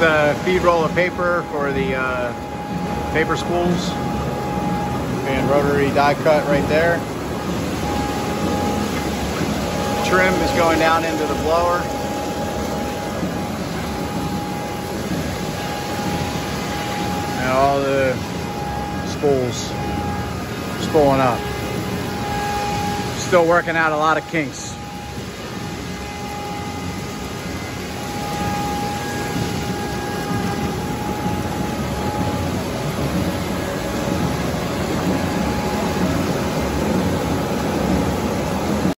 the feed roll of paper for the uh, paper spools. And rotary die cut right there. Trim is going down into the blower. And all the spools spooling up. Still working out a lot of kinks.